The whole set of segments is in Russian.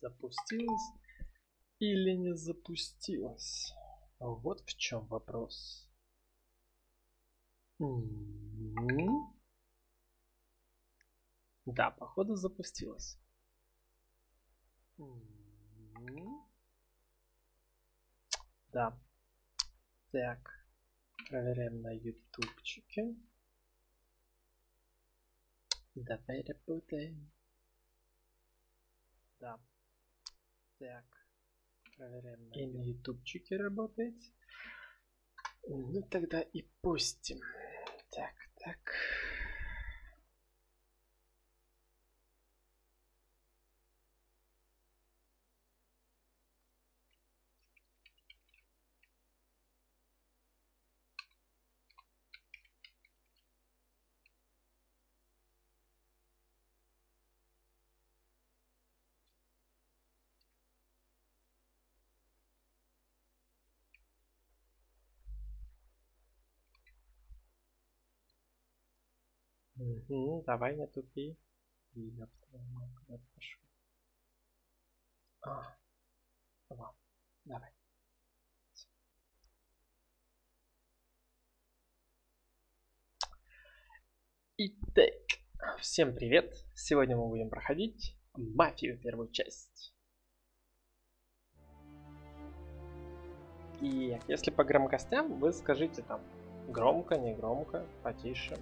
запустилась или не запустилась? Вот в чем вопрос. Да, походу запустилась. Да. Так. Проверяем на ютубчике. Давай работаем. Да. Так. Проверяем И на ютубчике работает. Ну тогда и пустим. Так, так. Угу, давай не тупи. Ёб твою мать, куда пошел? А, ладно, давай. Итак, всем привет! Сегодня мы будем проходить Мафию первую часть. И если по громкостям, вы скажите там громко, не громко, потише,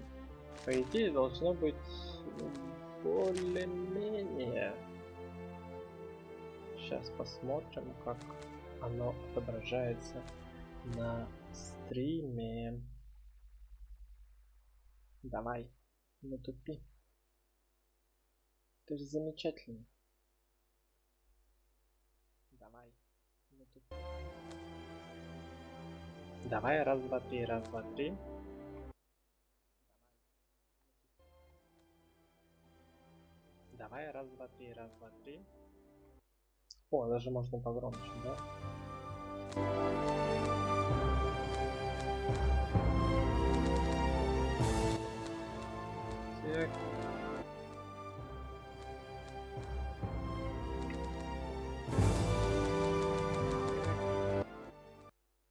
по идее должно быть более-менее. Сейчас посмотрим, как оно отображается на стриме. Давай, не тупи. Ты же замечательный. Давай, не тупи. Давай, раз, два, три, раз, два, три. Давай, раз, два, три, раз, два, три. О, даже можно погромче, да? Так.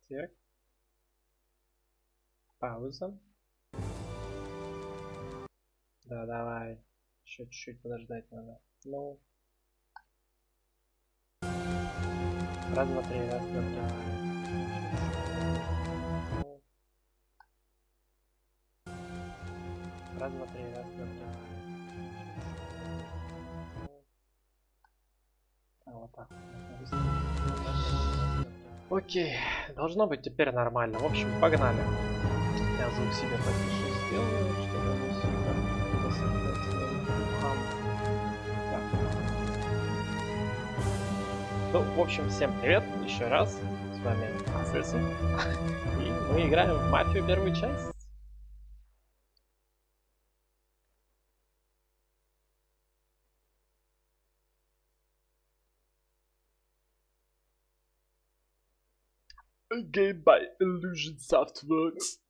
Так. Пауза. Да, давай. Еще чуть-чуть подождать надо. Ну. Раз, два, три, раз, два, три. Ну. Раз, два, три, раз, два, три. А, вот так. Окей, должно быть теперь нормально. В общем, погнали. Я звук себе потише сделаю, чтобы Ну, в общем, всем привет еще раз. С вами Ацесу. И мы играем в Мафию первую часть. Game by Illusion Softworks.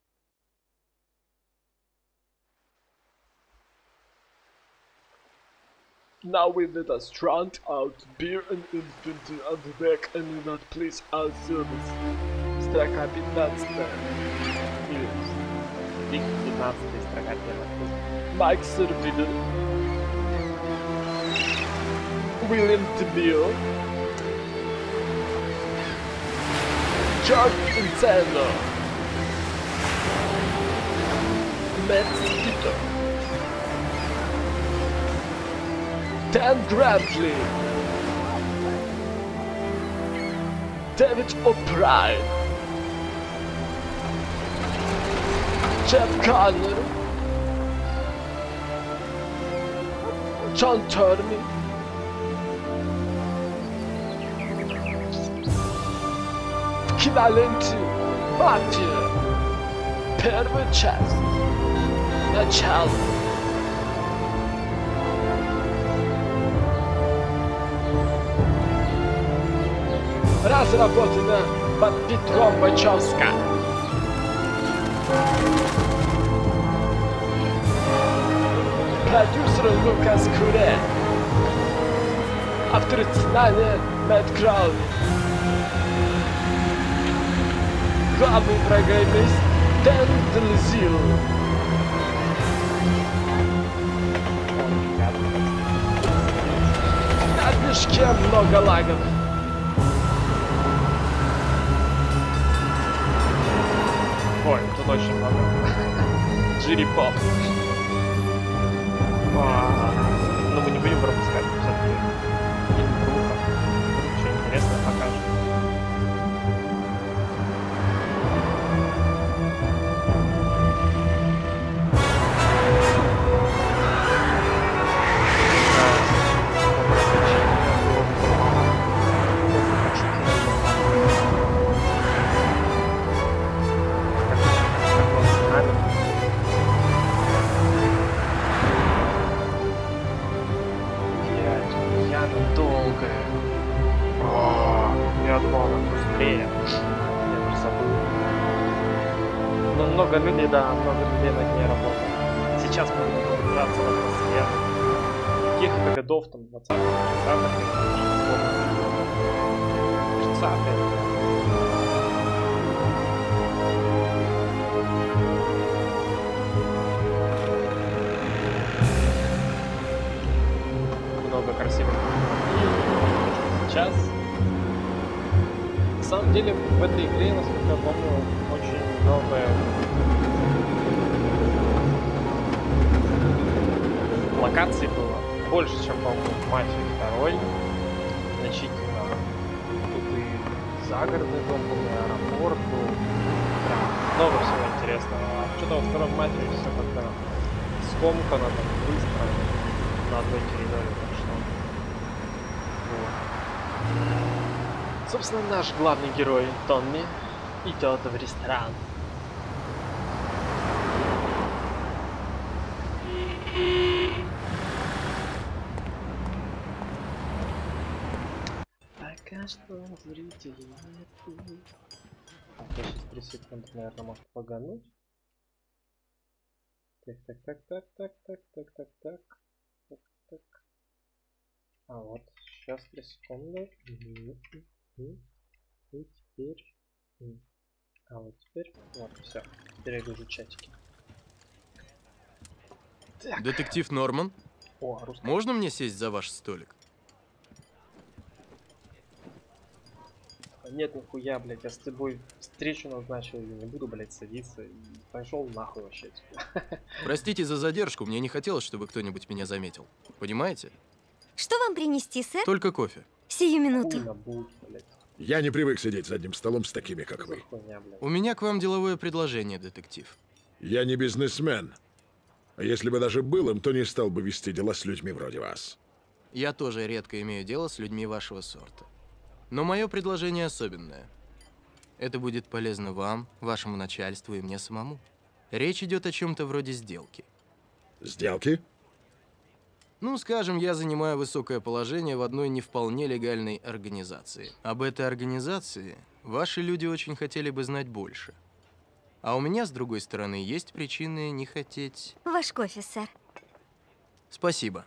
Now we let us round out beer and infinity on the back and do not please our service. Mr. Capitan Yes. Nikt nie ma z. Mike Servidor. William DeMille. Chuck Quintana. Matt Skidder. Dan Grantley, David O'Brien, Jeff Connor, John Turney, Kivalenti, Mathieu, Pervin Chest, Nachal. Разработана под Петром Бачевска. Продюсер Лукас Куре. Авторитетное Мэтт Краули. Главный программист Дэн Делзил. На движке много лагов. Тут очень много. Джири-поп. А, Но мы не будем пропускать все-таки. Фильм круто. Да, много людей над ней работало. Сейчас мы будем погружаться в атмосферу. Каких-то годов, там, 20-х, 30-х, 30-х. много красивых сейчас. На самом деле в этой игре, насколько я помню, очень много локаций было. Больше, чем, по-моему, в Мафии второй. Значительно. Тут и загородный дом был, и аэропорт был. Прям много всего интересного. А что-то во втором Мафии все как-то скомкано, там, быстро на одной территории прошло. Вот. Собственно, наш главный герой Томми идет в ресторан. Пока что зрителей нету. Я сейчас 3 секунды, наверное, может погануть. Так, так, так, так, так, так, так, так, так. Так, так. А вот, сейчас 3 секунды. И теперь... А вот теперь... Вот, все. Теперь я вижу чатики. Так. Детектив Норман, О, русский. можно мне сесть за ваш столик? Нет, нихуя, блядь, я с тобой встречу назначил, я не буду, блядь, садиться. И пошел нахуй вообще типа. Простите за задержку, мне не хотелось, чтобы кто-нибудь меня заметил. Понимаете? Что вам принести, сэр? Только кофе. Сию минуту. Я не привык сидеть за одним столом с такими, как вы. У меня к вам деловое предложение, детектив. Я не бизнесмен. А если бы даже был им, то не стал бы вести дела с людьми вроде вас. Я тоже редко имею дело с людьми вашего сорта. Но мое предложение особенное. Это будет полезно вам, вашему начальству и мне самому. Речь идет о чем-то вроде сделки. Сделки? Ну, скажем, я занимаю высокое положение в одной не вполне легальной организации. Об этой организации ваши люди очень хотели бы знать больше. А у меня, с другой стороны, есть причины не хотеть... Ваш кофе, сэр. Спасибо.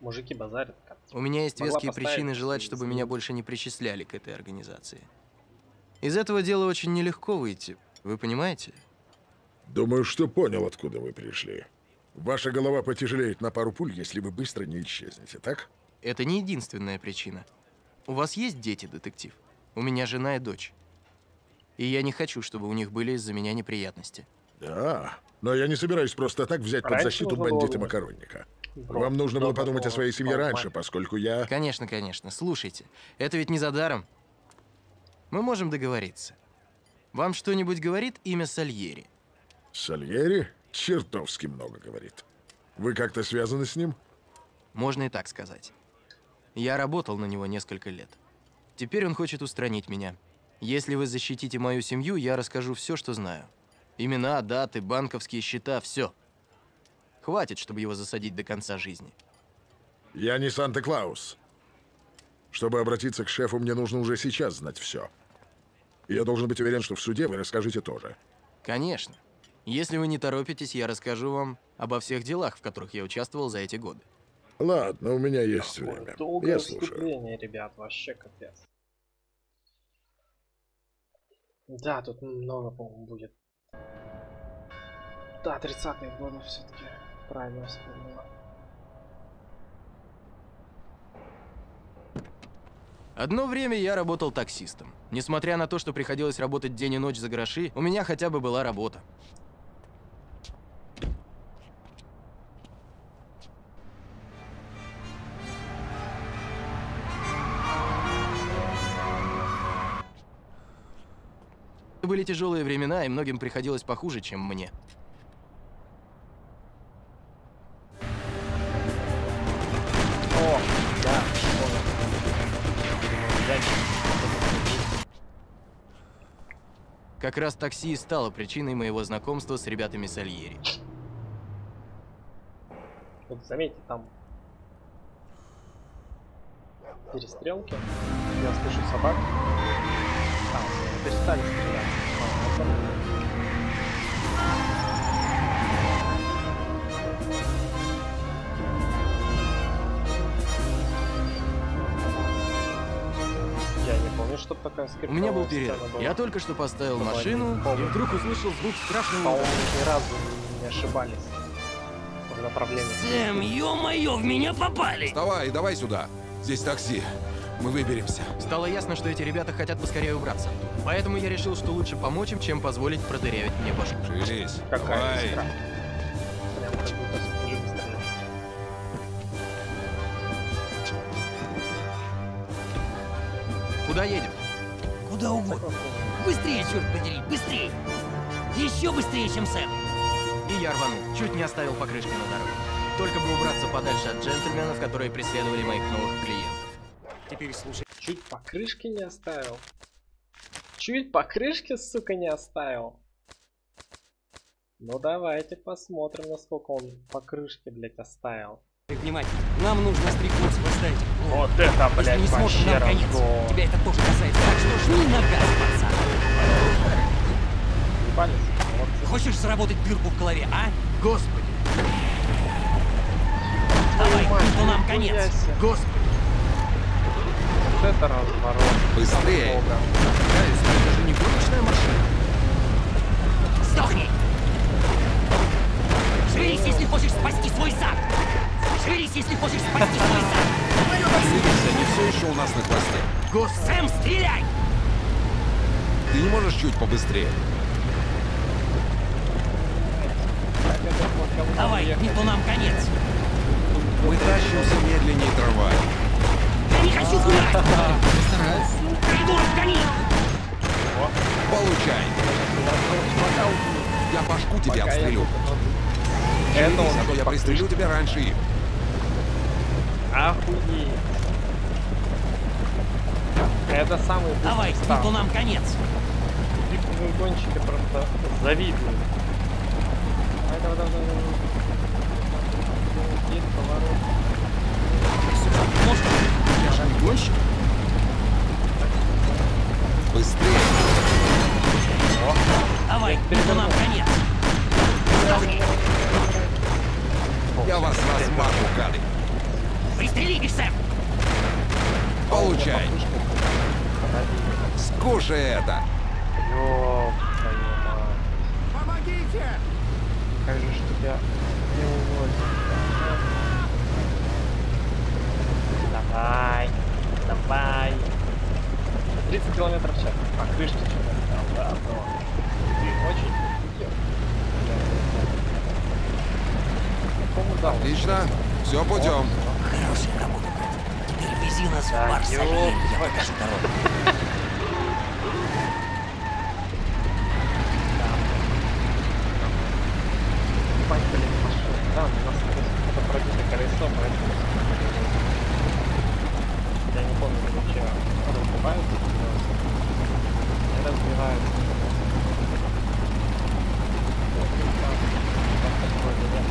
Мужики базарят, как У меня есть Могла веские поставить причины желать, чтобы меня больше не причисляли к этой организации. Из этого дела очень нелегко выйти, вы понимаете? Думаю, что понял, откуда вы пришли. Ваша голова потяжелеет на пару пуль, если вы быстро не исчезнете, так? Это не единственная причина. У вас есть дети, детектив? У меня жена и дочь. И я не хочу, чтобы у них были из-за меня неприятности. Да. Но я не собираюсь просто так взять под Раньше защиту нужно было бандита-макаронника. Вам нужно было подумать о своей семье раньше, поскольку я... Конечно, конечно. Слушайте, это ведь не за даром. Мы можем договориться. Вам что-нибудь говорит имя Сальери? Сальери чертовски много говорит. Вы как-то связаны с ним? Можно и так сказать. Я работал на него несколько лет. Теперь он хочет устранить меня. Если вы защитите мою семью, я расскажу все, что знаю. Имена, даты, банковские счета, все. Хватит, чтобы его засадить до конца жизни. Я не Санта-Клаус. Чтобы обратиться к шефу, мне нужно уже сейчас знать все. Я должен быть уверен, что в суде вы расскажете тоже. Конечно. Если вы не торопитесь, я расскажу вам обо всех делах, в которых я участвовал за эти годы. Ладно, у меня есть Ой, время. Долгое Я слушаю. ребят, вообще капец. Да, тут много, по-моему, будет. Да, 30-е годы все-таки правильно вспомнила. Одно время я работал таксистом. Несмотря на то, что приходилось работать день и ночь за гроши, у меня хотя бы была работа. Были тяжелые времена, и многим приходилось похуже, чем мне. Как раз такси и стало причиной моего знакомства с ребятами Сальери. Вот заметьте, там перестрелки. Я слышу собак. Они перестали стрелять. Чтобы такая У меня был перерыв. Я только что поставил Давай, машину, и вдруг услышал звук страшного По-моему, ни разу не ошибались в направлении. Сэм, ё-моё, в меня попали! Вставай, давай сюда. Здесь такси. Мы выберемся. Стало ясно, что эти ребята хотят поскорее убраться. Поэтому я решил, что лучше помочь им, чем позволить продырявить мне башку. Шевелись. Какая Давай. искра. Куда едем? Куда угодно. Быстрее, черт подери, быстрее! Еще быстрее, чем Сэм! И я рванул. Чуть не оставил покрышки на дороге. Только бы убраться подальше от джентльменов, которые преследовали моих новых клиентов. Теперь слушай. Чуть покрышки не оставил. Чуть покрышки, сука, не оставил. Ну давайте посмотрим, насколько он покрышки, блядь, оставил. Внимательно, нам нужно стрекнуться поставить. Вот это, Если блядь, не сможешь, нам конец. разгон. Тебя это тоже касается, так что жми на газ, пацан. Молодцы. Хочешь заработать дырку в голове, а? Господи! Давай, то нам конец. себе. Господи! Вот это разворот. Быстрее. Но это же не гоночная машина. Сдохни! Шевелись, если хочешь спасти свой зад! Шевелись, если хочешь спасти свой! Двигайся, они все еще у нас на хвосте. Господи! Сэм, стреляй! Ты не можешь чуть побыстрее? Давай, не то нам конец! Мы тащимся медленнее трамвая. Я не хочу гулять! Придурок, гони! Получай. Я башку тебе Пока я отстрелю. тут- Это он а то я пристрелю тебя раньше их. Охуеть. Это самый Давай, то нам конец! Дрифтовые гонщики просто завидуют. Давай, давай, давай, давай. Есть поворот. Может, Я же не гонщик. Быстрее. давай, не то переверну. нам конец! Я вас размажу, гады. Пристрели их, Сэм! Получай. Скушай это. Помогите! Как же ж тебя не уводит? Давай, давай. 30 километров в час. А, крышки что-то там, да, но ты очень? Отлично. Все путем. Хорошая работа, брат. Теперь вези нас в Да бар ёб Сальери, я покажу дорогу. Ебать, блин, пошёл. Да, у нас это пробито колесо, поэтому... Я не помню, как вообще разбиваются колеса. Не разбиваются. Вот, и так. Так, вроде нет.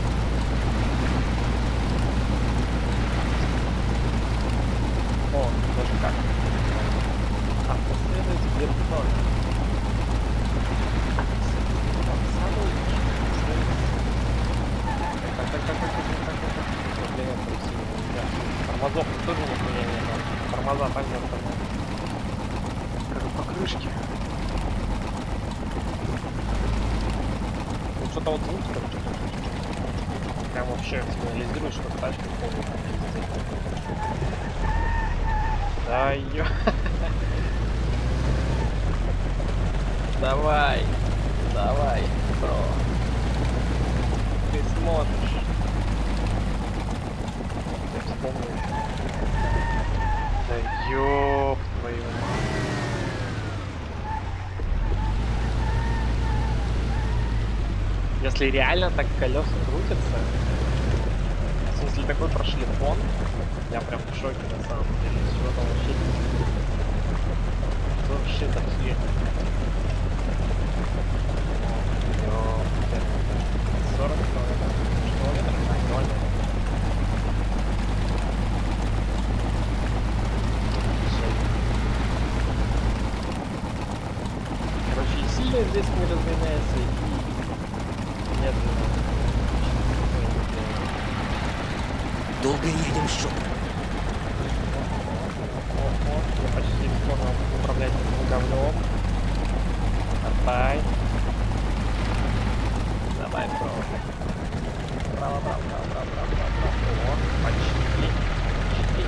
О, даже как. А, последует вертолет. Так, самый лучший. Так, так, так, так, так, так, так, так. Проблема происходит. Тормозов тоже нихуя нет. Тормоза так же тормоза. Как и покрышки. Ну что-то вот звуки там что-то. Прям вообще сигнализирует, что тачка полная там пиздец. Да ё. Давай. Давай, бро. Ты смотришь. Я вспомнил. Да ёб твою мать. Если реально так колеса крутятся, такой прошлифон, я прям в шоке на самом деле. Всего там вообще Что вообще такие? Ёпта. 40 километров. Километров? Да, километров. Короче, и сильно здесь не разгоняется, и медленно. Долго едем, что Ого, я почти понял управлять этим говном. Отдай. Давай, бро. Право, право, право, право, право, право, право. О, почти. Почти.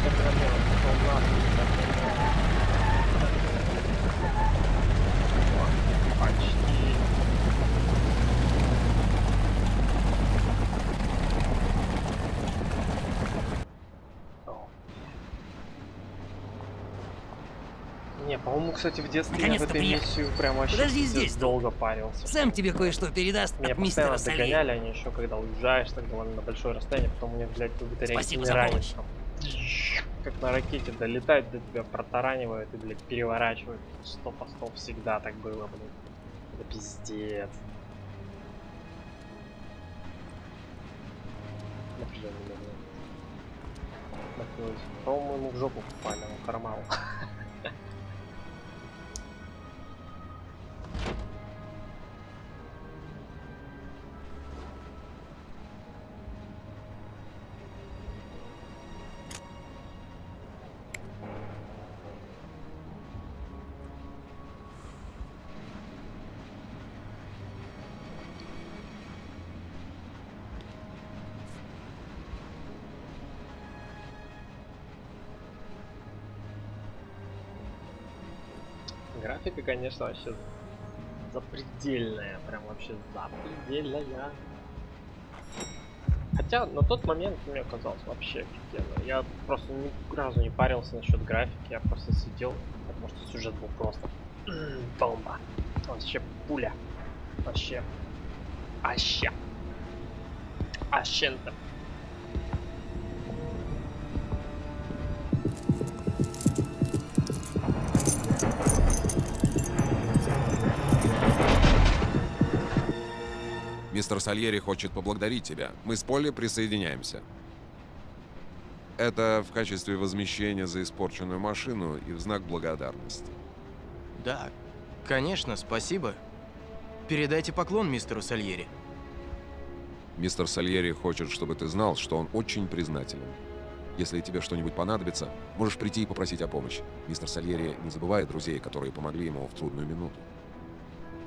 Все проблема, пошел нахуй. О, Почти. О. Не, по-моему, кстати, в детстве я в этой приехали. миссию прям вообще Подожди здесь. долго парился. Сэм тебе кое-что передаст Меня от мистера постоянно Солей. догоняли они еще, когда уезжаешь так довольно на большое расстояние, потом у них, блядь, будто Спасибо за помощь. Как на ракете долетают до тебя, протаранивают и, блядь, переворачивают. Сто по сто всегда так было, блядь. Это пиздец. Напряжение, блядь. По-моему, ему в жопу попали, он кармал. Графика, конечно, вообще запредельная. Прям вообще запредельная. Хотя на тот момент мне казалось вообще офигенно. Я просто ни разу не парился насчет графики, я просто сидел, потому что сюжет был просто бомба. Вообще пуля. Вообще. Вообще. Ащента. Мистер Сальери хочет поблагодарить тебя. Мы с Полли присоединяемся. Это в качестве возмещения за испорченную машину и в знак благодарности. Да, конечно, спасибо. Передайте поклон мистеру Сальери. Мистер Сальери хочет, чтобы ты знал, что он очень признателен. Если тебе что-нибудь понадобится, можешь прийти и попросить о помощи. Мистер Сальери не забывает друзей, которые помогли ему в трудную минуту.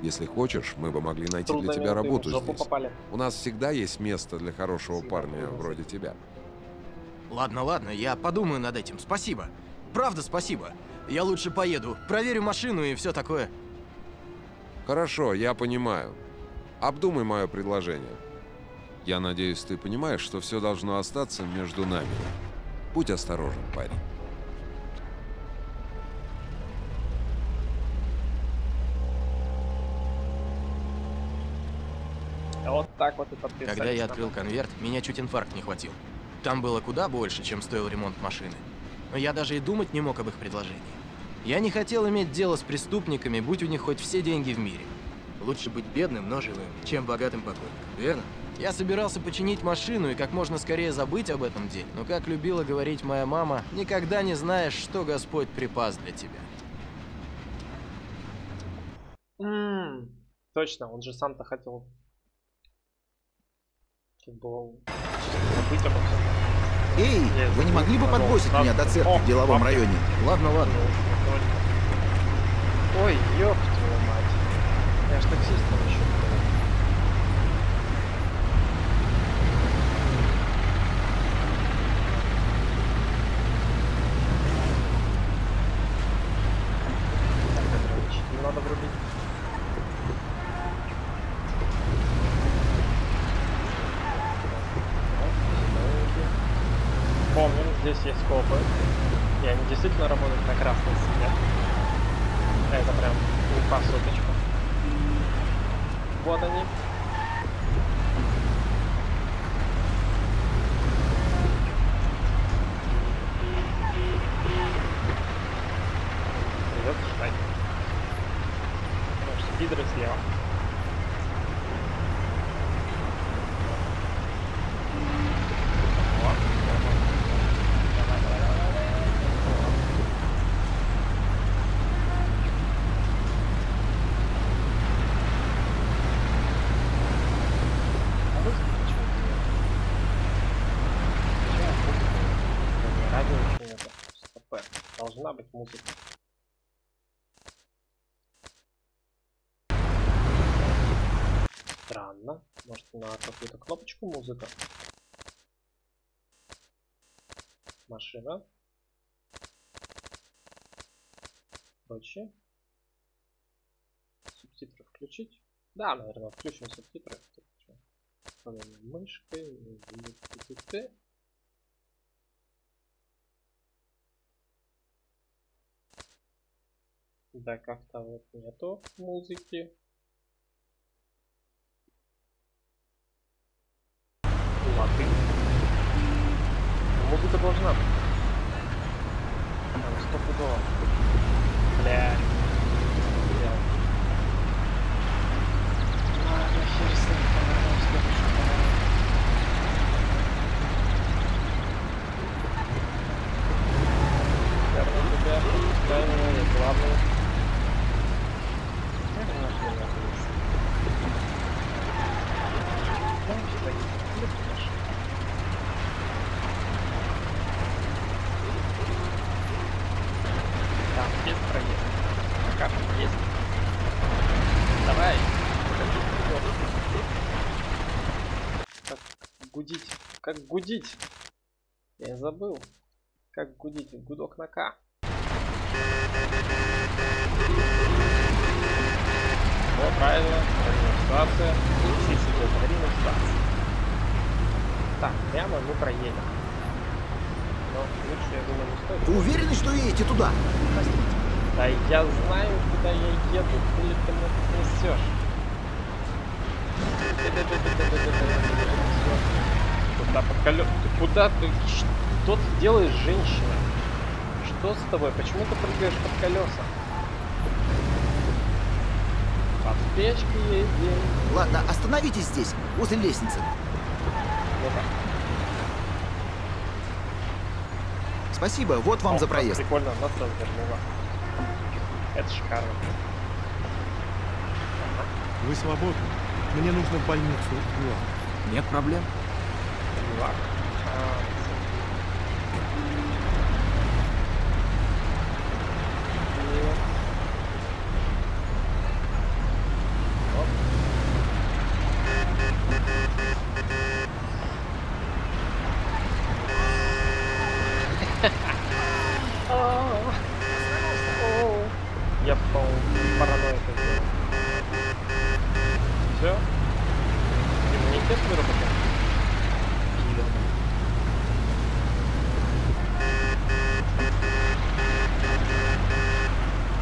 Если хочешь, мы бы могли найти для Трудно тебя минуты, работу здесь. попали. У нас всегда есть место для хорошего Спасибо, парня Лукас. вроде тебя. Ладно, ладно, я подумаю над этим. Спасибо. Правда, спасибо. Я лучше поеду, проверю машину и все такое. Хорошо, я понимаю. Обдумай мое предложение. Я надеюсь, ты понимаешь, что все должно остаться между нами. Будь осторожен, парень. Когда я открыл конверт, меня чуть инфаркт не хватил. Там было куда больше, чем стоил ремонт машины. Но я даже и думать не мог об их предложении. Я не хотел иметь дело с преступниками, будь у них хоть все деньги в мире. Лучше быть бедным, но живым, чем богатым покойником, верно? Я собирался починить машину и как можно скорее забыть об этом деле. Но как любила говорить моя мама, никогда не знаешь, что Господь припас для тебя. М, Точно, он же сам-то хотел Эй, вы не забыл, могли бы подбросить меня до церкви О, в деловом районе? Ладно, ладно. Ой, ёб твою мать. Я ж таксистом еще. Так, ограничитель надо врубить. Помним, здесь есть копы. И они действительно работают на красный свет. Это прям не по суточку. Вот они. Придется ждать. Потому что пидоры слева. Вот. Давай, давай, давай, давай. Вот. А вы почему делаете? Почему музыка нет? Радио еще нету. Стоп. Должна быть музыка. Странно. Может на какую-то кнопочку музыка? Машина. Прочее. Субтитры включить. Да, наверное, включим субтитры. Управление мышкой. Да, как-то вот нету музыки. Латынь. Музыка должна быть. Там стопудово. Бля. Бля. Ладно, хер с ним, поворот, следующий поворот. Верну тебя, пускай меня, я главный. Как нашли нахуй лес? Знаешь, что не нашли. Там есть проезд. Пока что есть. Давай. Как гудить? Как гудить? Я забыл. Как гудить? Гудок на К. Вот, правильно. Все сидят в аварийной ситуации. Так, прямо мы проедем. Но лучше, я думаю, не стоит. Вы уверены, что едете туда? Да я знаю, куда я еду, хули ты мне тут несешь. Куда под колё... Ты куда ты? Что ты делаешь, женщина? Что с тобой? Почему ты прыгаешь под колеса? Под печки ездим. Ладно, остановитесь здесь, возле лестницы. Вот так. Спасибо, вот вам О, за проезд. Прикольно, нас развернуло. Это шикарно. Вы свободны. Мне нужно в больницу. Нет проблем. Чувак. А, и- Оп. А, о, Я, по-моему, паранойя это сделал. Все? Иммунитет выработал? Или...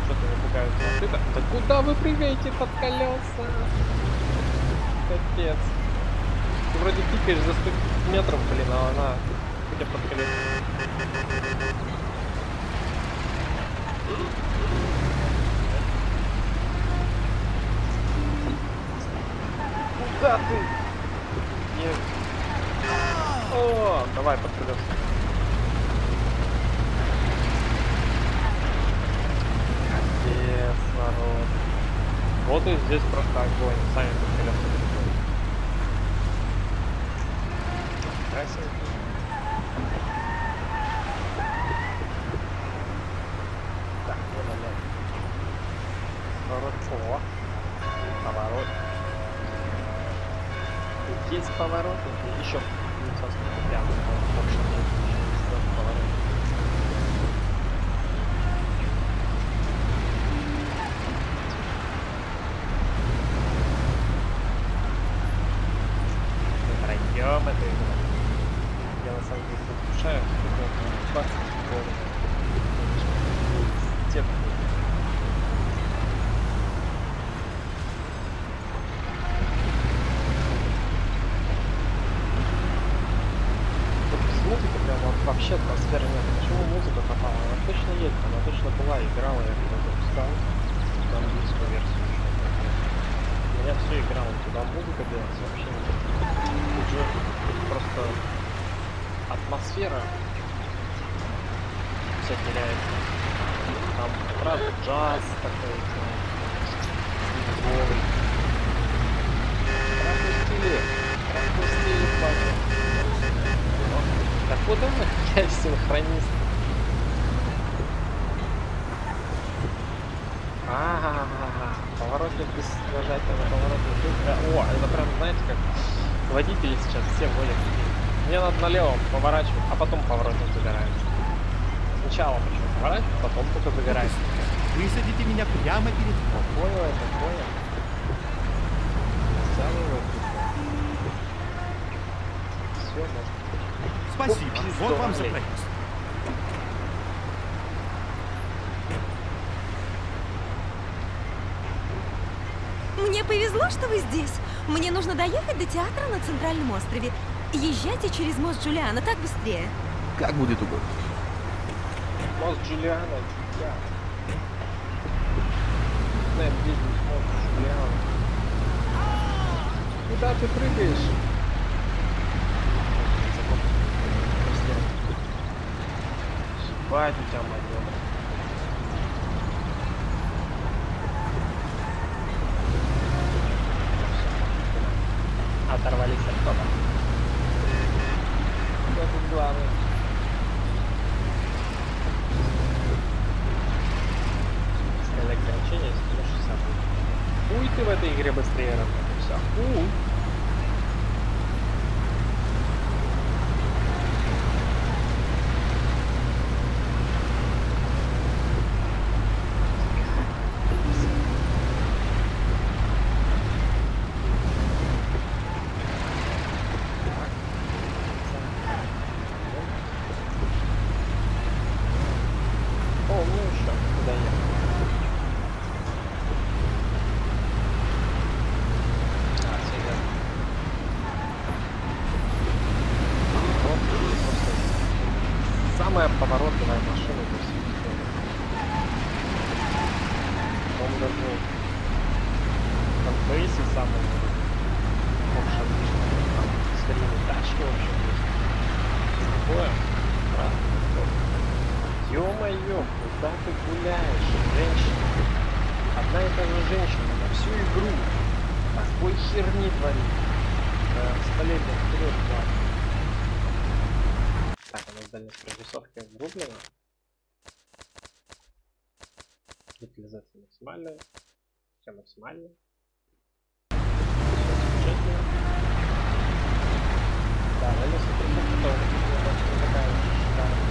Что-то не пугаются. А ты-то... Да куда вы прыгаете под колеса? Капец. Ты вроде пикаешь за 100 метров, блин, а она тебя под колеса. Куда ты? Нет. О, давай под колеса. Капец, народ. Вот и здесь просто огонь. Сами под колеса переходят. Красиво. О, поворот. Тут есть поворот, и еще лицо прямо, больше нет, еще поворот. Мы пройдем это игру. Я на самом деле предвкушаю, что это 20 года. Степь. Вот без музыки прям вот вообще атмосферы нет. Почему музыка пропала? Она точно есть, она точно была, играла, я когда запускал на английскую версию. У меня все играло, туда музыка делалась вообще не Уже просто атмосфера вся теряется. Там сразу джаз такой, голый. Пропустили, пропустили, пожалуйста. Вот он, я синхронист. А, поворотник без нажатия на поворотник. О, это прям, знаете, как водители сейчас все водят. Мне надо налево поворачивать, а потом поворотник загорается. Сначала причем поворачивать, потом только загорается. Высадите меня прямо перед. Понял это, понял. Самый Все, можно. Спасибо. пизду, Вот вам за проезд. Мне повезло, что вы здесь. Мне нужно доехать до театра на Центральном острове. Езжайте через мост Джулиана, так быстрее. Как будет угодно. Мост Джулиана, да. Знаем, где здесь мост Джулиана. Куда ты прыгаешь? Ебать у тебя маневр. Оторвались от тода. Кто тут главный? Скорость ограничения 160. Хуй ты в этой игре быстрее работаешься. Хуй. О, ну еще, куда ехать? А, серьезно. Вот, просто самая поворотливая машина во всем мире. Он даже в фанбейсе самый больше там старинные тачки вообще есть. Такое. Правда, такое. Ё-моё, куда ты гуляешь, женщина? Одна и та же женщина на всю игру. Такой херни творит. Да, столетия вперед, да. Дальность прорисовки врублена. Детализация максимальная. Все максимально. Да, дальность прорисовки тоже не такая уж и шикарная.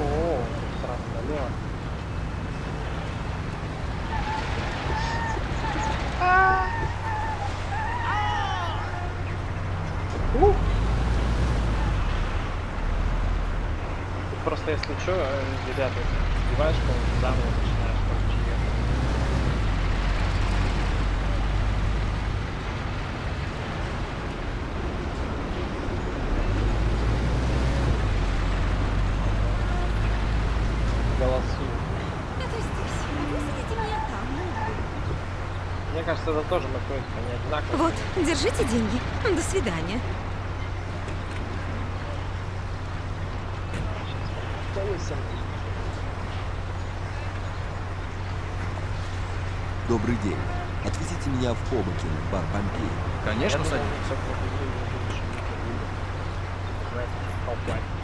О, сразу налево. У! Просто если что, ребята, сбиваешь, по заново начинаешь, короче, голосую. Это здесь. Высадите меня там. Мне кажется, это тоже находится не одинаково. Вот, держите деньги. До свидания. Добрый день. Отвезите меня в Хобокин, бар Помпеи. Конечно, Я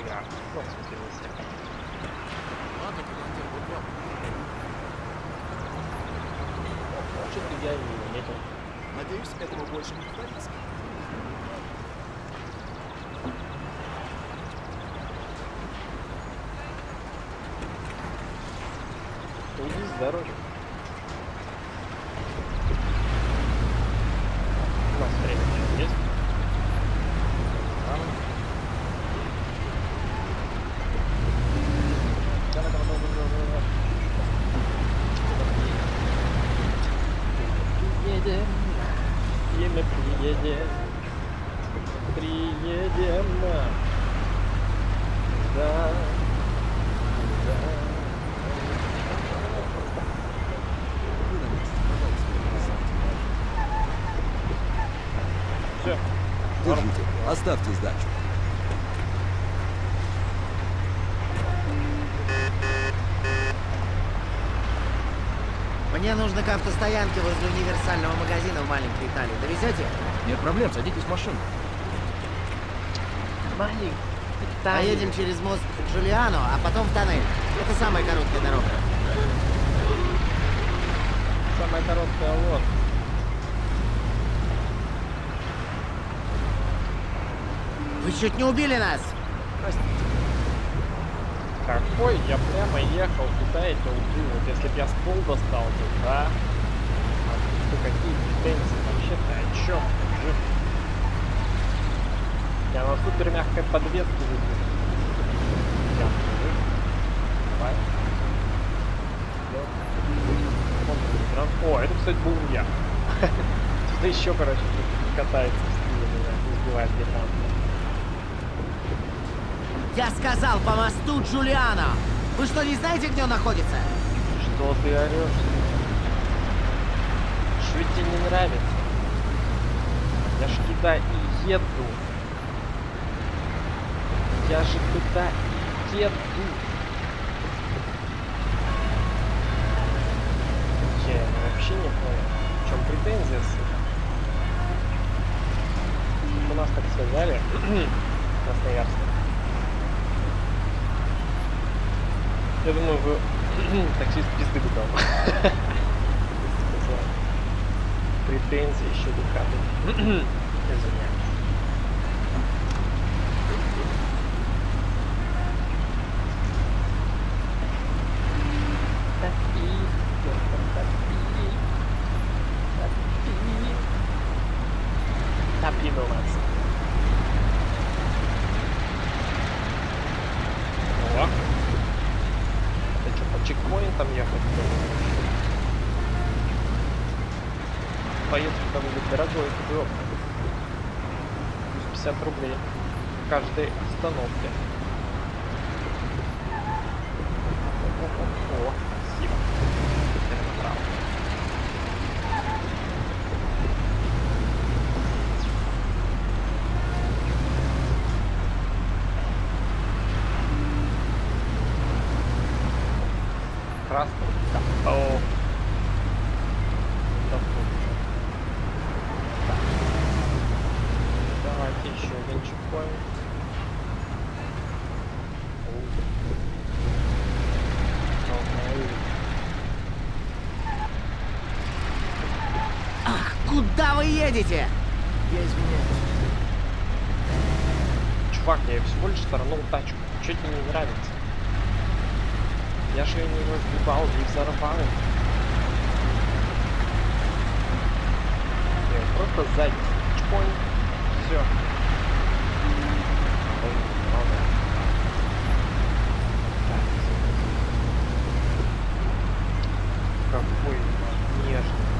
игра. Вот, смотрелся. Ладно, командир, вот вам. Что-то я не заметил. Надеюсь, этого больше не повторится. Уйди с дороги. Доставьте сдачу. Мне нужно к автостоянке возле универсального магазина в маленькой Италии. Довезете? Нет проблем, садитесь в машину. Маленькая. Поедем через мост Джулиано, а потом в тоннель. Это самая короткая дорога. Самая короткая лодка. чуть не убили нас. Какой я прямо ехал, куда я тебя убил? Вот если б я стол достал, то да. А что, какие претензии? Вообще-то о чем? Я на супер мягкой подвеске выбил. О, это, кстати, был я. Кто-то еще, короче, катается в стиле, где-то. Я сказал, по мосту Джулиана. Вы что, не знаете, где он находится? Что ты орешь? Чуть тебе не нравится? Я ж туда и еду. Я же туда и еду. Я вообще не понял. В чем претензия, сын? У нас так сказали. Красноярск. Я думаю, вы таксист пизды бы дал. Претензии еще до Извиняюсь. Топи, доктор, топи. Топи. Топи у нас. О. Это что, по чекпоинтам ехать? Поездка там будет дорогой, это бы опыт. Плюс 50 рублей в каждой остановке. О, спасибо. Теперь направо. Красный. Да. О. Допустим. Так. Давайте еще один чекпоинт. Ой. Ах, куда вы едете? Я извиняюсь. Чувак, я всего лишь тормнул тачку. Что тебе не нравится? Я же ее не разгибал, не взорвал. Я просто сзади. Чпонь. Все. Какой нежный.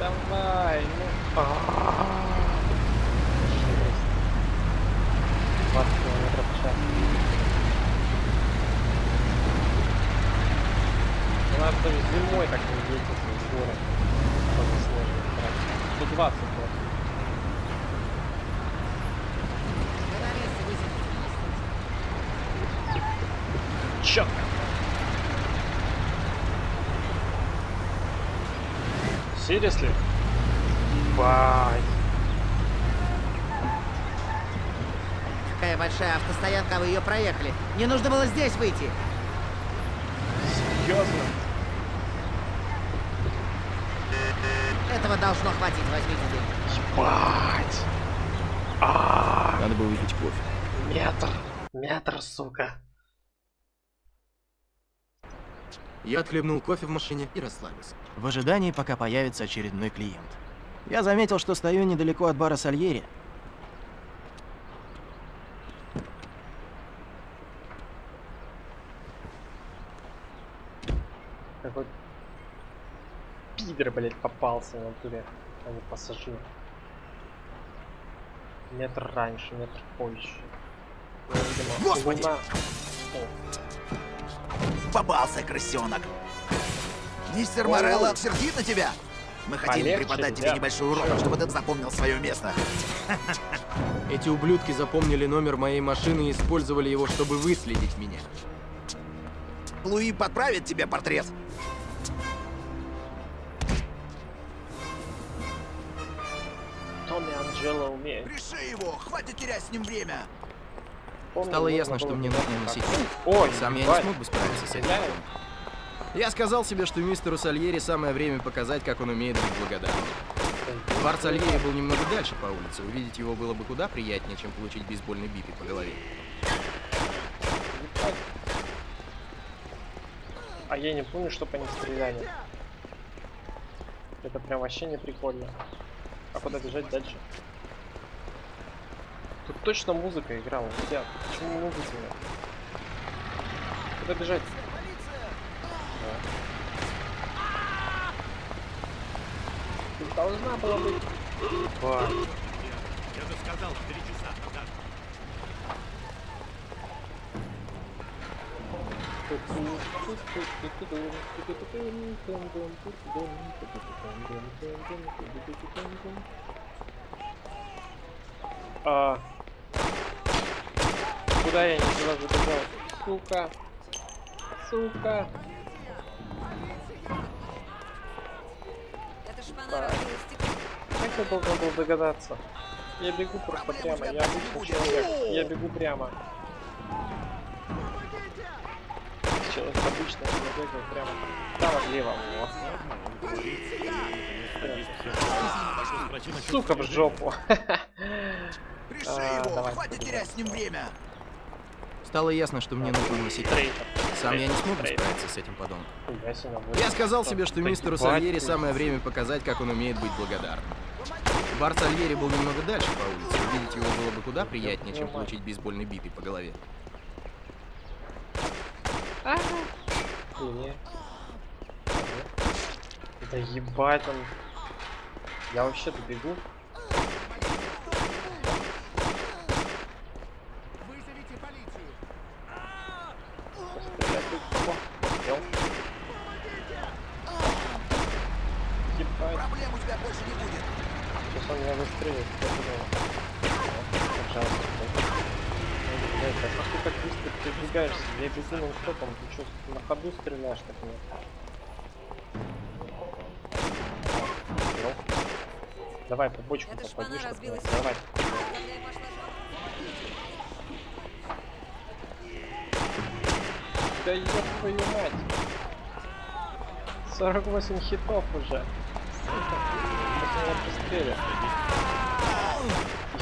Давай, ну. А-а-а. Жесть. 20 километров в час. Ну, надо даже зимой так не ездить в город. По заснеженной трассе. 120 вот. Чётко. Seriously? Бай. Какая большая автостоянка, вы ее проехали. Мне нужно было здесь выйти. Серьезно? Этого должно хватить, возьмите деньги. Ебать. А, Надо было выпить кофе. метр. Метр, сука. Я отхлебнул кофе в машине и расслабился. В ожидании, пока появится очередной клиент. Я заметил, что стою недалеко от бара Сальери. Какой пидор, блядь, попался на туре, а не пассажир. Метр раньше, метр позже. Господи! О, Попался, крысенок. Мистер. Морелло сердит на тебя. Мы хотим Полегче, преподать тебе ребят. небольшой урок, чтобы ты запомнил свое место. Эти ублюдки запомнили номер моей машины и использовали его, чтобы выследить меня. Луи подправит тебе портрет. Томми Анджело умеет. Реши его, хватит терять с ним время. Стало ясно, что мне нужно носить. Ой, Сам я не смог бы справиться с этим. Я сказал себе, что мистеру Сальери самое время показать, как он умеет быть благодарным. Бар Сальери был немного дальше по улице. Увидеть его было бы куда приятнее, чем получить бейсбольный бипи по голове. А я не помню, чтоб они стреляли. Это прям вообще не прикольно. А куда бежать дальше? Тут точно музыка играла, ребят. Почему музыки нет? Куда бежать? Ты должна была быть. Ебать. Я же сказал, три часа. Да. А... Куда я не туда забежал? Сука. Сука. Это Так. Как я должен был догадаться? Я бегу просто прямо, я обычный человек. Я бегу прямо. Человек обычный, я бегаю прямо. Право, влево. Во. Сука в жопу. А, давай, побежали. с ним время. Стало ясно, что мне нужно носить. Сам я не смогу справиться с этим подонком. Я сказал себе, что мистеру Сальери самое время показать, как он умеет быть благодарным. Бар Сальери был немного дальше по улице. Увидеть его было бы куда приятнее, чем получить бейсбольной битой по голове. Да ебать он. Я вообще добегу. Пострелять бы кого? Успел. Ебать. Проблем у тебя больше не будет. Сейчас он меня выстрелит. Пожалуйста. Блять, а как ты так быстро передвигаешься? Я бегу ну что там, ты что, на ходу стреляешь так нет? Давай по бочку попадешь. разбилась. Давай. Да ёб твою мать. 48 хитов уже. Сука.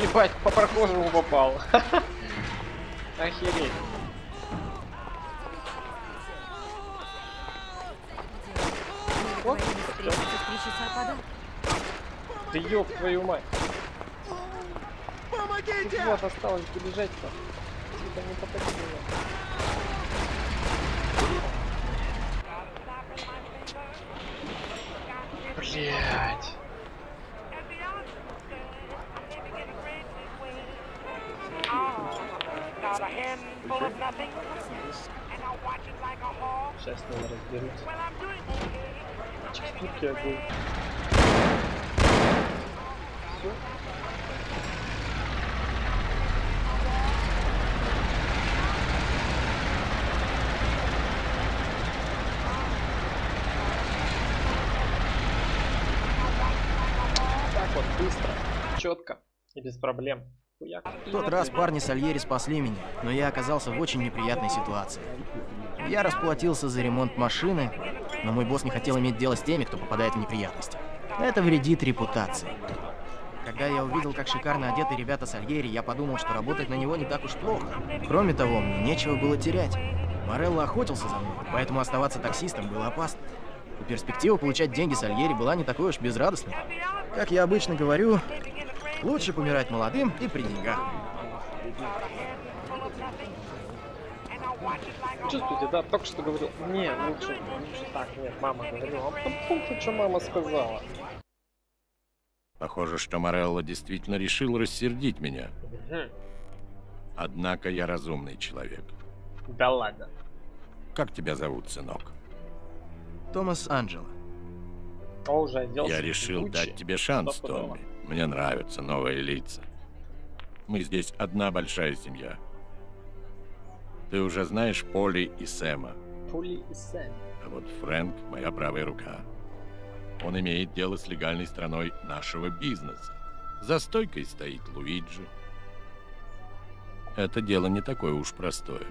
Ебать, по прохожему попал. Охереть. Мы договорились встретиться в три часа подать. Да ёб твою мать. Помогите! Вот осталось добежать-то. Сука, не попади без проблем. В тот раз парни Сальери спасли меня, но я оказался в очень неприятной ситуации. Я расплатился за ремонт машины, но мой босс не хотел иметь дело с теми, кто попадает в неприятности. Это вредит репутации. Когда я увидел, как шикарно одеты ребята Сальери, я подумал, что работать на него не так уж плохо. Кроме того, мне нечего было терять. Морелло охотился за мной, поэтому оставаться таксистом было опасно. И перспектива получать деньги Сальери была не такой уж безрадостной. Как я обычно говорю, лучше помирать молодым и при деньгах. Чувствуете, да, только что говорил, не, лучше, лучше так, нет, мама говорила, а потом что мама сказала? Похоже, что Морелло действительно решил рассердить меня. Однако я разумный человек. Да ладно. Как тебя зовут, сынок? Томас Анджело. Уже. Я решил дать тебе шанс. Томми. Мне нравятся новые лица. Мы здесь одна большая семья. Ты уже знаешь Поли и Сэма, Пули и Сэм. а вот Фрэнк — моя правая рука. Он имеет дело с легальной стороной нашего бизнеса. За стойкой стоит Луиджи. Это дело не такое уж простое.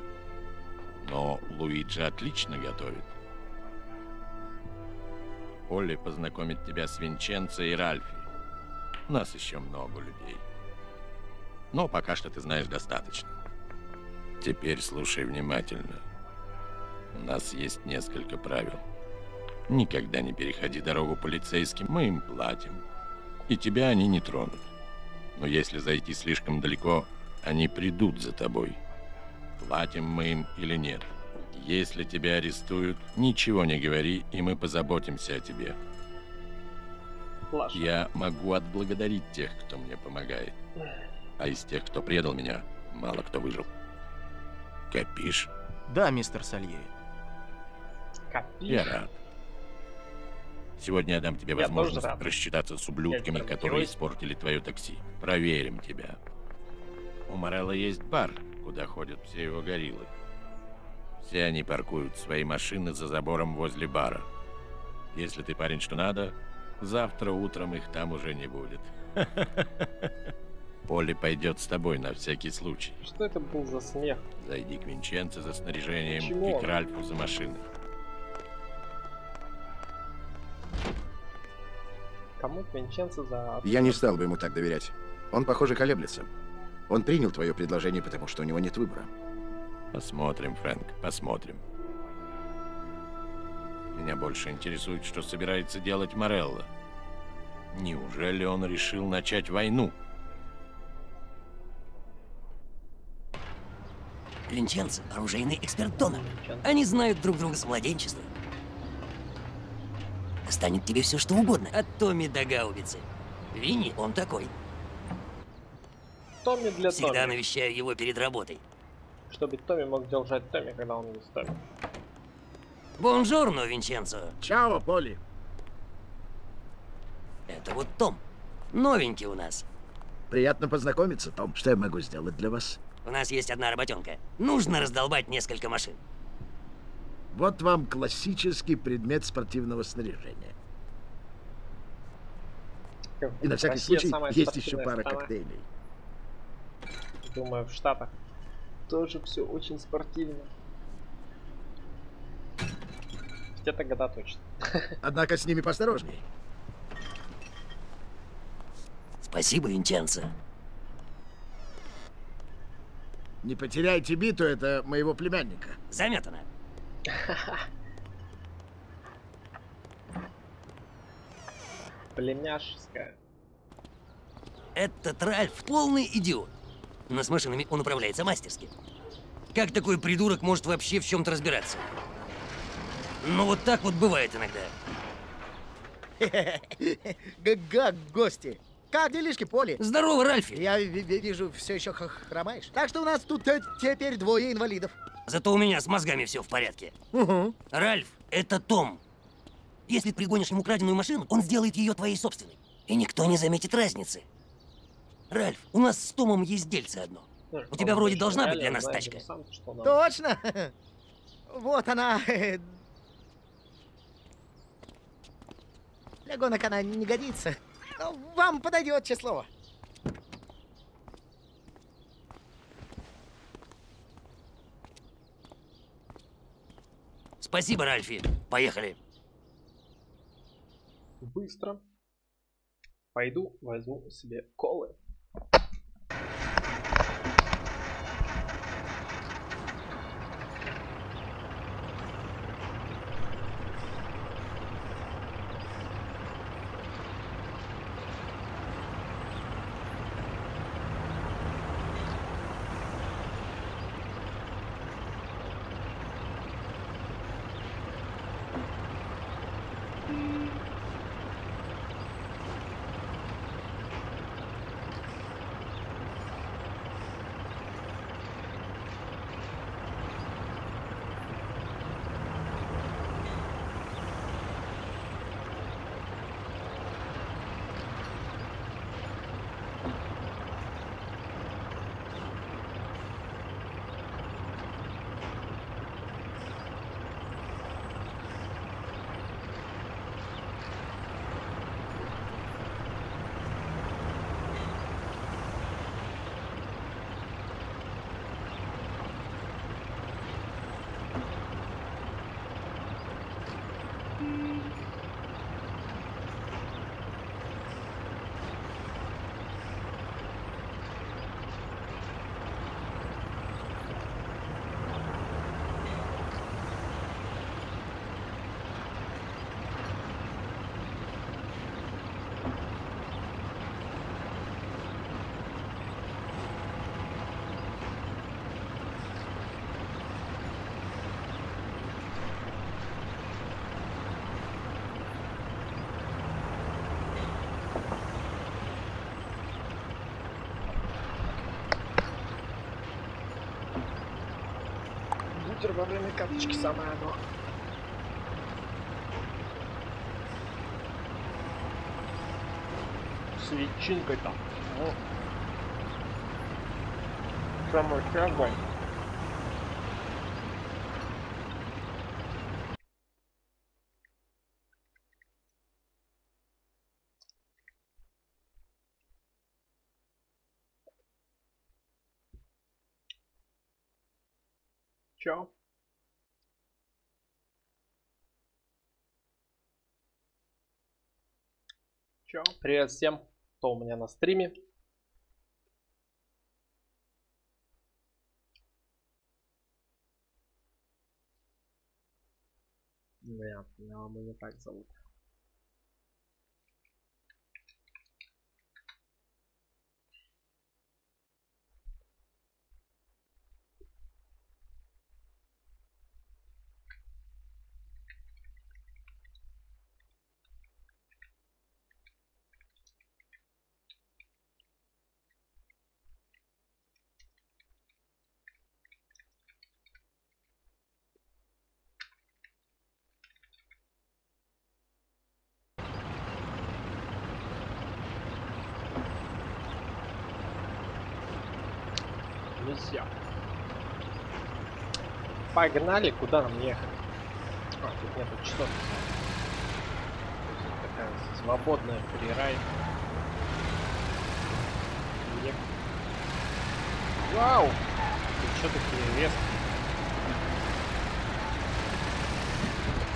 Но Луиджи отлично готовит. Полли познакомит тебя с Винченцо и Ральфи. Нас еще много людей. Но пока что ты знаешь достаточно. Теперь слушай внимательно. У нас есть несколько правил. Никогда не переходи дорогу полицейским, мы им платим. И тебя они не тронут. Но если зайти слишком далеко, они придут за тобой. Платим мы им или нет. Если тебя арестуют, ничего не говори, и мы позаботимся о тебе. Плаш. Я могу отблагодарить тех, кто мне помогает. А из тех, кто предал меня, мало кто выжил. Копишь? Да, мистер Сальери. Копишь? Я рад. Сегодня я дам тебе Я возможность рассчитаться с ублюдками, которые герой. испортили твое такси. Проверим тебя. У Морелла есть бар, куда ходят все его гориллы. Все они паркуют свои машины за забором возле бара. Если ты парень что надо, завтра утром их там уже не будет. Поли пойдет с тобой на всякий случай. Что это был за смех? Зайди к Винченце за снаряжением Почему и к Ральфу за машиной. Кому Винченцо за... Я не стал бы ему так доверять. Он, похоже, колеблется. Он принял твое предложение, потому что у него нет выбора. Посмотрим, Фрэнк, посмотрим. Меня больше интересует, что собирается делать Морелло. Неужели он решил начать войну? Винченцо — оружейный эксперт Дона. Они знают друг друга с младенчества. Станет тебе все что угодно, от Томми до гаубицы. Винни, он такой. Томми для Всегда Томми. навещаю его перед работой. Чтобы Томми мог держать Томми, когда он не Томми. Бонжорно, Винченцо. Чао, Поли. Это вот Том. Новенький у нас. Приятно познакомиться, Том. Что я могу сделать для вас? У нас есть одна работенка. Нужно раздолбать несколько машин. Вот вам классический предмет спортивного снаряжения. И на всякий Россия случай есть еще пара страна. коктейлей. Думаю, в Штатах тоже все очень спортивно. Где-то года точно. Однако с ними посторожней. Спасибо, Винченцо. Не потеряйте биту, это моего племянника. Заметано. Племяшеская. Этот Ральф полный идиот. Но с машинами он управляется мастерски. Как такой придурок может вообще в чем-то разбираться? Ну вот так вот бывает иногда. Как гости. Как делишки, Поли? Здорово, Ральфи. Я ви- ви- вижу, все еще хромаешь. Так что у нас тут э, теперь двое инвалидов. Зато у меня с мозгами все в порядке. Угу. Ральф, это Том. Если пригонишь ему краденую машину, он сделает ее твоей собственной. И никто не заметит разницы. Ральф, у нас с Томом есть дельце одно. У тебя вроде должна быть для нас тачка. Точно. Вот она. Для гонок она не годится. Но вам подойдет число. Спасибо, Ральфи. Поехали. Быстро. Пойду возьму себе колы. Во время каточки самое оно. С ветчинкой-то. О. Самый огонь. Чё? Чё? Привет всем, кто у меня на стриме. Нет, меня маму не так зовут. Погнали, куда нам ехать? А, тут нету часов. Такая свободная фрирай. Вау! Тут что такие резкие?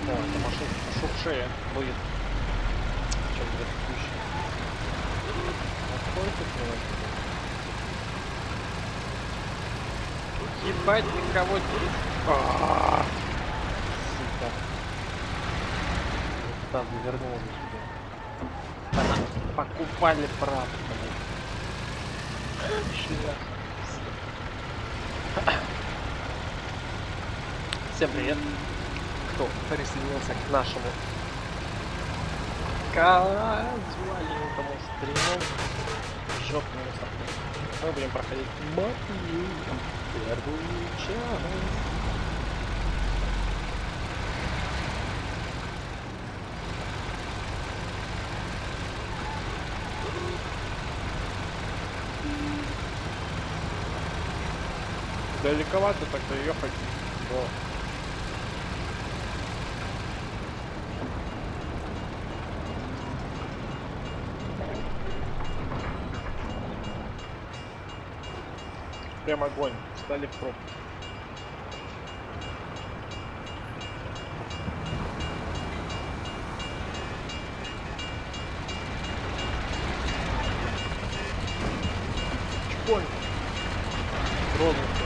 О, это машинка шуршея будет. Чем будет пуще. Какой тут? Ебать, никого здесь. Сука. Там вернулся сюда. Покупали правду, блин. Всем привет, кто присоединился к нашему казуальному стриму жопному сорту. Мы будем проходить мапию первую часть. Далековато так-то ехать до Прям огонь. Стали в. Чпонь. Розовый.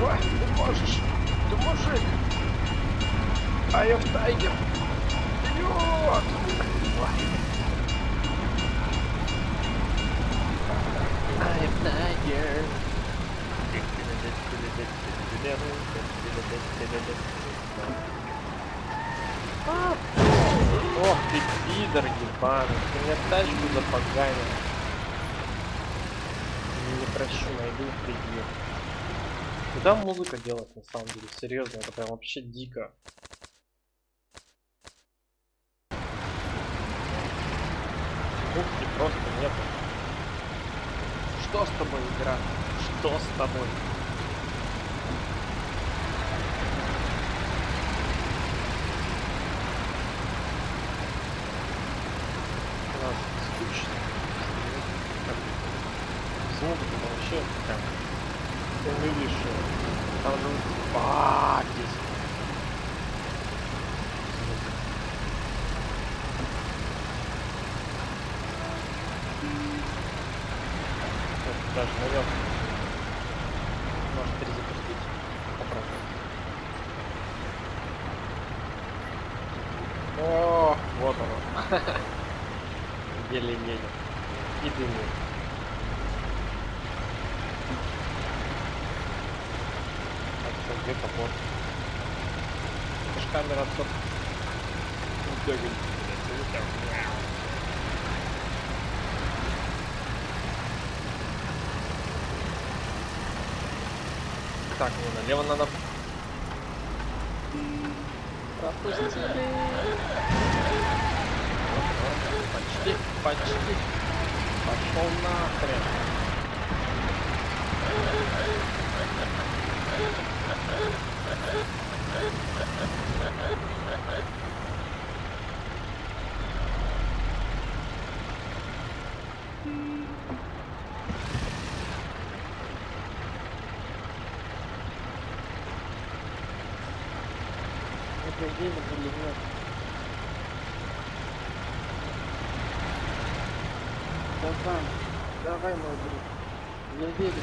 Ой, ты можешь. Ты мужик. А я в тайгер. Вперед! I am tiger. А! Ох ты, пидор ебаный, ты мне тачку запоганил. Не прощу, найду и прибью. Куда музыка делать на самом деле? Серьезно, это прям вообще дико. Музыки просто нету. Что с тобой, игра? Что с тобой? Ладно, скучно. Звук это вообще прям ты видишь, там же а, здесь. Вот Даже наверх. Может перезапустить. Попробуем. О, вот оно. Еле едет. И дымит. Где капот? Это ж камера от Так, мне налево надо. Пропустили. Почти, почти. Пошел нахрен. Повреждения или нет? Давай, давай, мой друг. Я верю.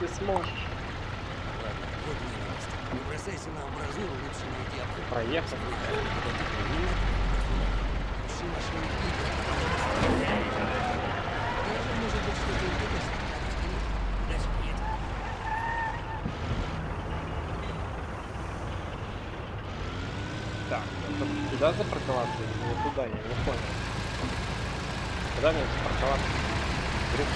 Ты сможешь. Новость. Не бросайся на амбразуру, лучше найди обход. Проехал. Так, это запарковаться или не туда, я не понял. Куда мне запарковаться? Вдруг?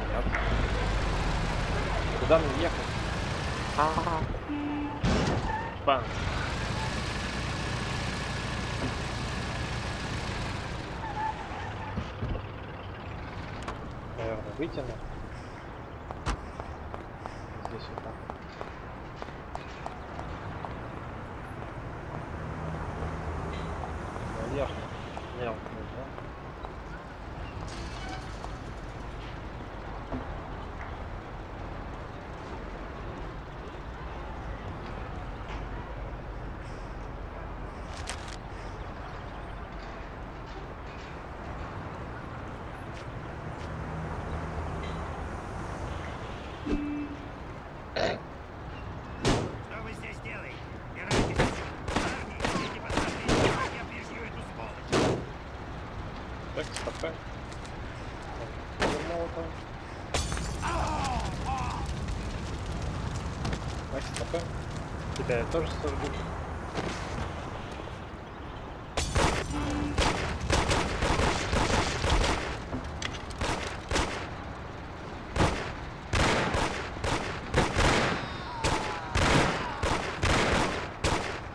Понятно. Куда мне ехать? Ага. Бан. Наверное, вытяну. Здесь вот так. Наверх. Мелкий, да? Что вы здесь делаете? Убирайтесь. Парни, идите посмотрите, как я пришью эту сволочь. Так, стопэ. Молотом. Так, стопэ. Тебя я тоже сожгу.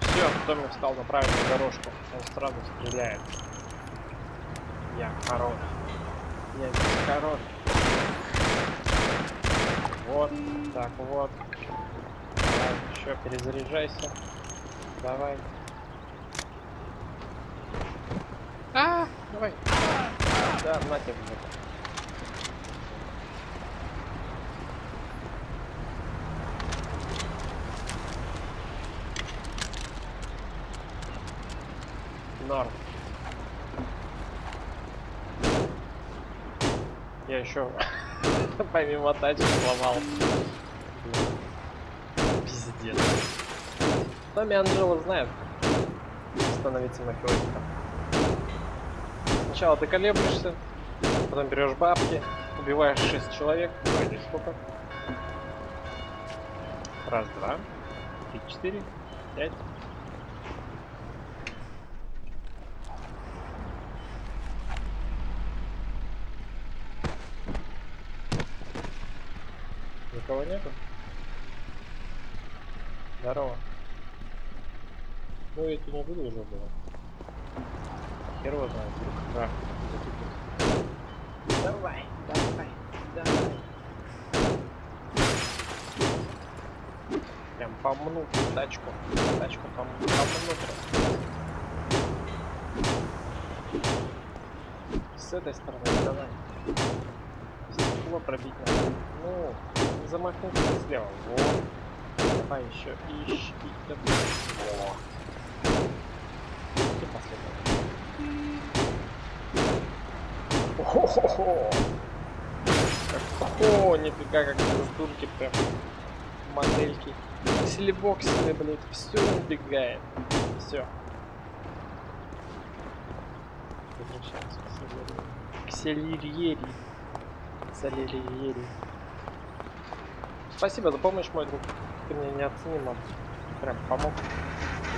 Все, Томик встал на правильную дорожку. Он сразу стреляет. Я хорош. Я здесь хорош. Вот, так вот. Еще перезаряжайся. Давай. А, давай. Да, на тебе. Норм. Я еще помимо тачки сломал. Пиздец. Томми Анджело знает, становиться мафиозиком. Сначала ты колеблешься, потом берешь бабки, убиваешь 6 человек, вроде сколько? Раз, два, три, четыре, пять. Никого нету? Здорово. Буду уже было. Хер его знает, вдруг. Давай, давай, давай. Прям помнут тачку. Тачку пом помнут. С этой стороны давай. Стекло пробить надо. Ну, замахнуться слева. Вот. Давай еще. Ищи. И Как, о, нифига, как раздурки прям. Модельки. Селебоксины, блядь, все убегает. Все. возвращаемся к Селерьери. Селерьери. Спасибо за помощь, мой друг. Ты мне неоценимо прям помог.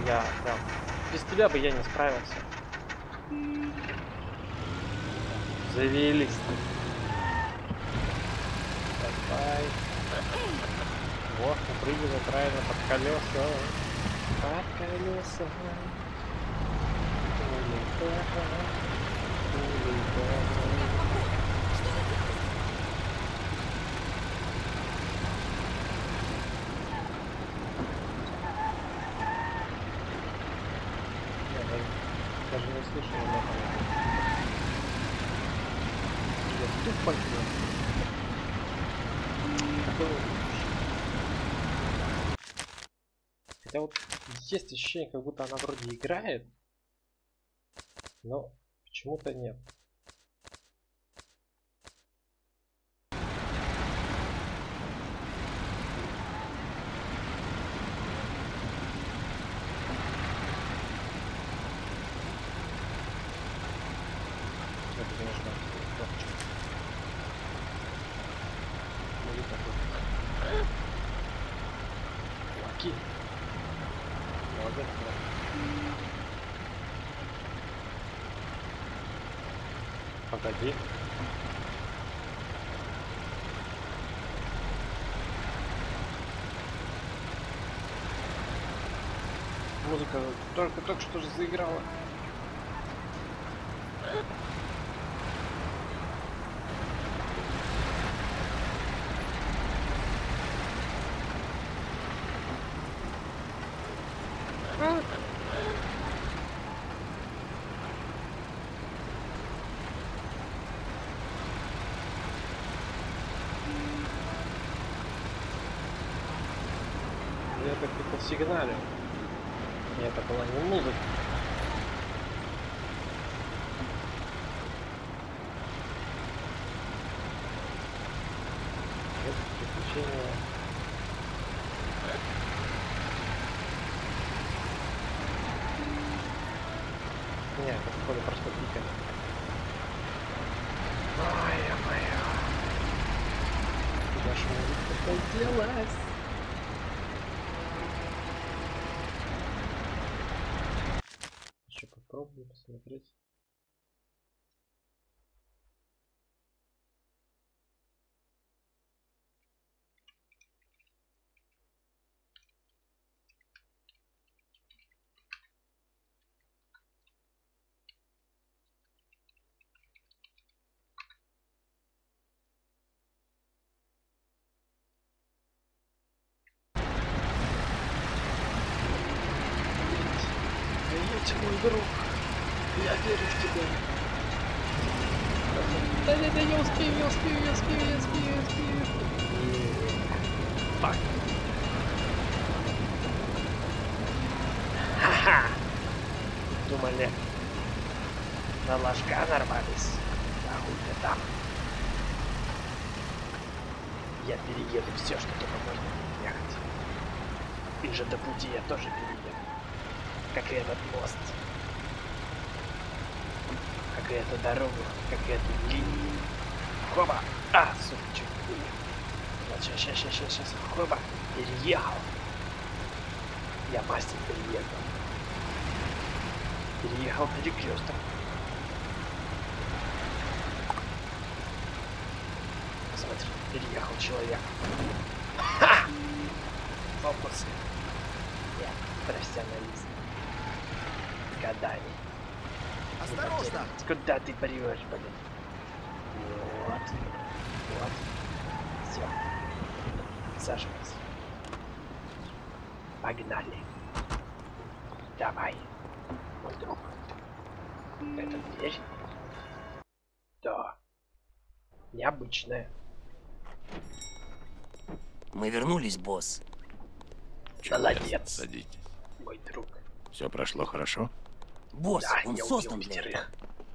Я прям... Без тебя бы я не справился. Завелись. Давай. Вот, упрыгивай правильно под колеса. Под колеса. Улетай. Улетай. Я даже, даже не слышал об этом. Я тупо не- Какой он Хотя вот есть ощущение, как будто она вроде играет, но почему-то нет. Это, конечно, кнопочка. Ну, и такой. Лаки. Молодец, да. Погоди. Музыка только только что же заиграла. Я как-то сигналил. И это была не музыка. Это приключение. Не, это походу просто пикание. Моя моя. Куда ж музыка делась? Еще попробую посмотреть. Приедь, мой друг. Я верю в тебя. Да, да, да, я успею, я успею, я успею, я успею, я успею. Фак. Ха-ха. Думали, ложка нарвались. А хуй ты там. Я перееду все, что только можно переехать. И же до пути я тоже перееду как и этот мост, как и эту дорогу, как и эту линию. Хоба! А, сука, чуть Вот, сейчас, сейчас, сейчас, сейчас, сейчас. Хоба! Переехал. Я мастер переехал. Переехал перекресток. Человек. Ха! Фокусы. Я профессионалист. Гадание. Осторожно! Куда ты прешь, блин? Вот. Вот. Все. Саживайся. Погнали. Давай. Мой друг. Это дверь? Да. Необычная. Мы вернулись, босс. Молодец. Садитесь. Мой друг. Все прошло хорошо? Босс, Да, он я создан для этого.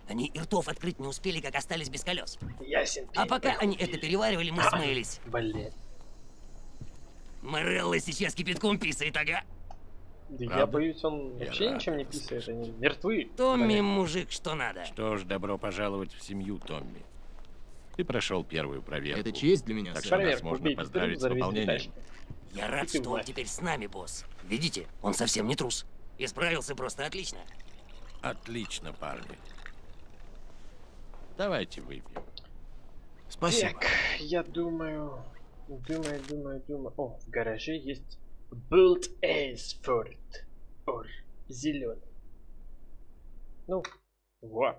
Они и ртов открыть не успели, как остались без колес. Ясен А пока они убили. это переваривали, мы смылись. Блин. Морелла сейчас кипятком писает, ага. Да я Правда? боюсь, он Я вообще рад ничем не писает, они мертвы. Томми Блин. мужик, что надо. Что ж, добро пожаловать в семью, Томми. Ты прошел первую проверку. Это честь для меня, Так что нас можно убейте, поздравить с выполнением. Я рад, что он теперь с нами, босс. Видите, он совсем не трус. И справился просто отлично. Отлично, парни. Давайте выпьем. Спасибо. Так, я думаю, думаю, думаю, думаю. О, в гараже есть Build Ace Or зеленый. Ну, вот.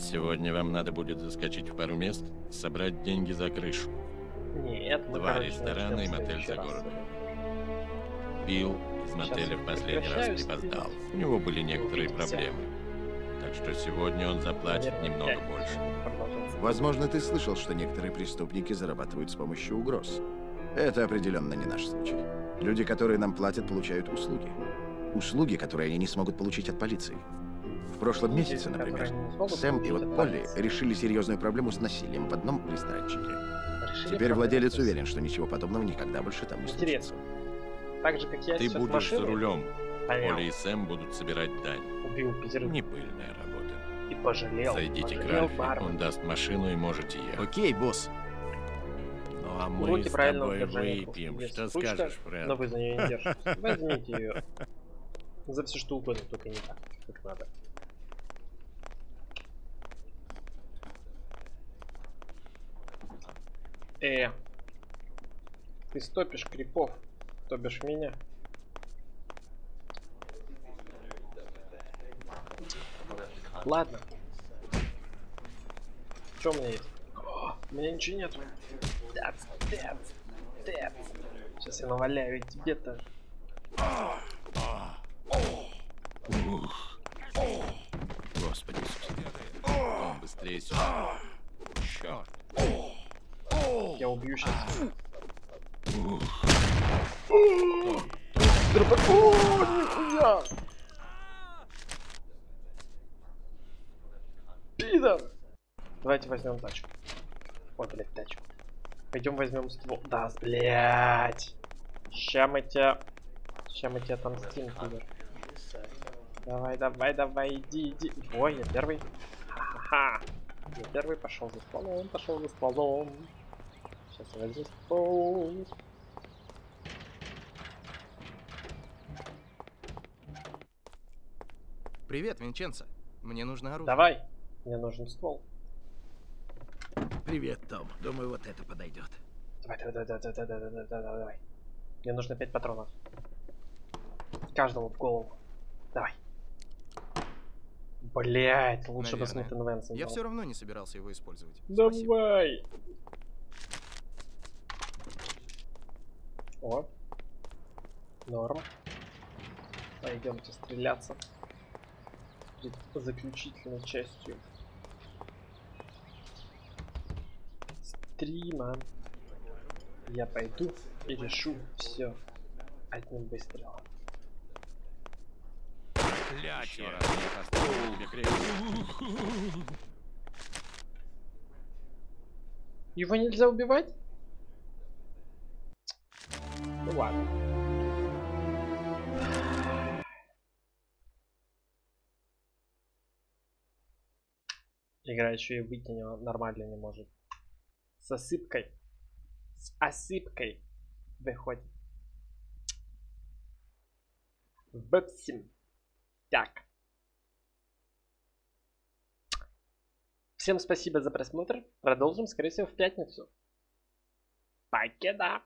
Сегодня вам надо будет заскочить в пару мест, собрать деньги за крышу. Нет, мы, Два короче, ресторана и мотель за городом. Билл из мотеля в последний раз припоздал. стримить. У него были некоторые Увидимся. проблемы. Так что сегодня он заплатит Наверное, немного пять. больше. Возможно, ты слышал, что некоторые преступники зарабатывают с помощью угроз. Это определенно не наш случай. Люди, которые нам платят, получают услуги. Услуги, которые они не смогут получить от полиции. В прошлом месяце, например, Сэм и вот от Полли решили серьезную проблему с насилием в одном ресторанчике. Теперь владелец уверен, что ничего подобного никогда больше там не Интересно. случится. Так же, как я Ты будешь за рулем. понял, Оля и Сэм будут собирать дань. убил пятерых Не пыльная работа. и пожалел. Зайдите к Ральфи, он даст машину и можете ехать. Окей, босс. Ну а мы Уроки с тобой выпьем. Что ручка, скажешь, Фрэнк? Но вы за нее не держитесь. Возьмите ее. За все что угодно, только не так, как надо. Э, ты стопишь крипов, то бишь меня. Ладно. Что у меня есть? О, у меня ничего нету. Дэц, дэц, дэц. Сейчас я наваляю и тебе тоже. Господи Иисусе. Том, быстрее сюда. Черт. Я убью сейчас. нихуя! Пидор! Давайте возьмем тачку. Ой, блядь, тачку. Пойдем возьмем ствол. Да, блядь. Ща мы тебя... Ща мы тебя отомстим, пидор. Давай, давай, давай, иди, иди. Ой, я первый. Ха-ха-ха. Я первый пошел за стволом, пошел за стволом. Сейчас возьму. Привет, Винченцо. Мне нужно оружие. Давай. Мне нужен ствол. Привет, Том. Думаю, вот это подойдет. Давай, давай, давай, давай, давай, давай, давай, давай, давай. Мне нужно 5 патронов. Каждому в голову. Давай. Блять, лучше бы Наверное. Смит Инвенс Я все равно не собирался его использовать. Давай. О. Норм. Пойдемте стреляться. Перед заключительной частью стрима я пойду и решу все одним выстрелом. Еще раз я поставлю тебе крепость. Его нельзя убивать? Ладно. Игра еще и выйти нормально не может. С осыпкой. С осыпкой выходит. Бэпсим. Так. Всем спасибо за просмотр. Продолжим, скорее всего, в пятницу. Покеда!